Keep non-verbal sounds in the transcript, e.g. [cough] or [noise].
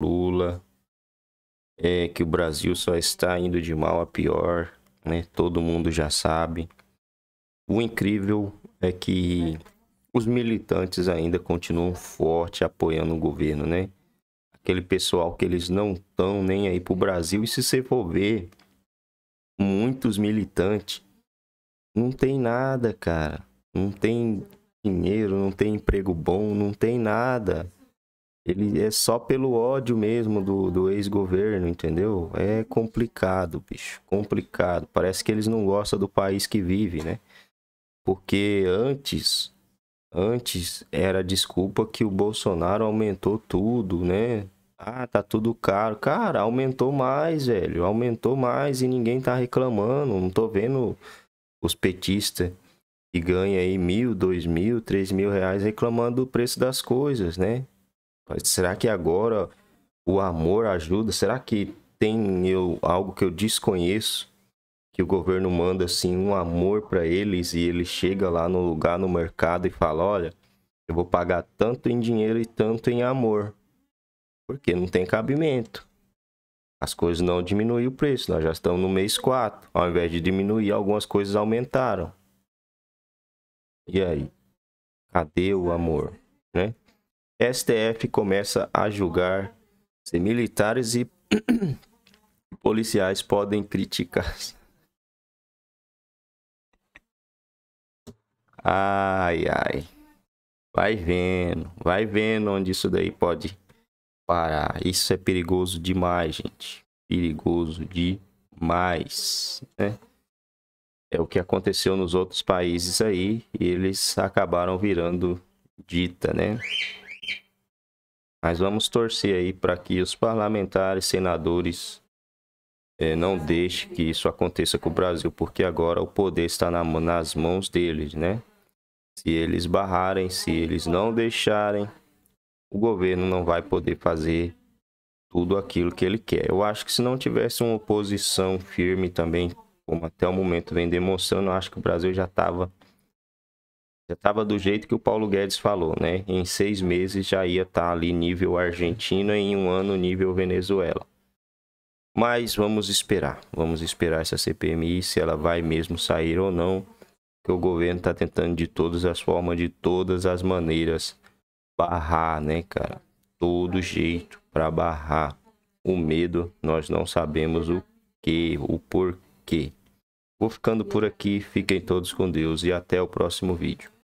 Lula, é que o Brasil só está indo de mal a pior, né? Todo mundo já sabe. O incrível é que os militantes ainda continuam forte apoiando o governo, né? Aquele pessoal que eles não estão nem aí pro Brasil. E se você for ver, muitos militantes não tem nada, cara. Não tem dinheiro, não tem emprego bom, não tem nada. Ele é só pelo ódio mesmo do, do ex-governo, entendeu? É complicado, bicho. Complicado. Parece que eles não gostam do país que vive, né? Porque antes, antes era desculpa que o Bolsonaro aumentou tudo, né? Ah, tá tudo caro. Cara, aumentou mais, velho. Aumentou mais e ninguém tá reclamando. Não tô vendo os petistas que ganham aí mil, dois mil, três mil reais reclamando do preço das coisas, né? Será que agora o amor ajuda? Será que tem eu, algo que eu desconheço? Que o governo manda assim um amor para eles e ele chega lá no lugar no mercado e fala: Olha, eu vou pagar tanto em dinheiro e tanto em amor. Porque não tem cabimento. As coisas não diminuíram o preço, nós já estamos no mês 4. Ao invés de diminuir, algumas coisas aumentaram. E aí? Cadê o amor? Né? STF começa a julgar se militares e [clears throat] policiais podem criticar. Ai, ai. Vai vendo, vai vendo onde isso daí pode parar. Isso é perigoso demais, gente. Perigoso demais, né? É o que aconteceu nos outros países aí eles acabaram virando dita, né? Mas vamos torcer aí para que os parlamentares, senadores, é, não deixem que isso aconteça com o Brasil, porque agora o poder está na, nas mãos deles, né? Se eles barrarem, se eles não deixarem, o governo não vai poder fazer tudo aquilo que ele quer. Eu acho que se não tivesse uma oposição firme também, como até o momento vem demonstrando, eu acho que o Brasil já estava já estava do jeito que o Paulo Guedes falou, né? Em seis meses já ia estar tá ali nível Argentina e em um ano nível Venezuela. Mas vamos esperar, vamos esperar essa CPMI se ela vai mesmo sair ou não, que o governo está tentando de todas as formas, de todas as maneiras barrar, né, cara? Todo jeito para barrar o medo. Nós não sabemos o que, o porquê. Vou ficando por aqui, fiquem todos com Deus e até o próximo vídeo.